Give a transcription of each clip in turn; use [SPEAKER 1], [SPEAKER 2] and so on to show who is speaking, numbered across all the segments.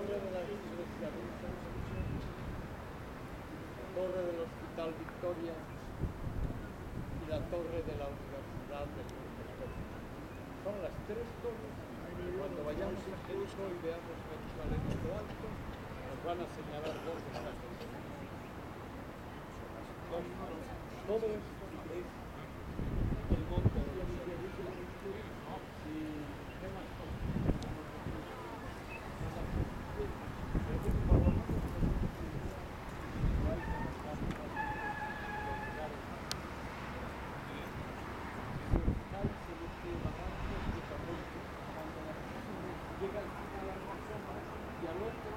[SPEAKER 1] La torre del Hospital Victoria y la torre de la Universidad del Norte. Son las tres torres que cuando vayamos a Jericó y veamos Jerusalén en lo alto, nos van a señalar dos de estas torres.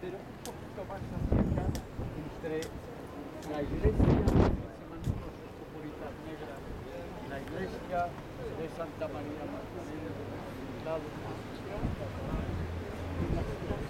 [SPEAKER 1] Pero un poquito más hacia entre la iglesia de Santa María Magdalena de los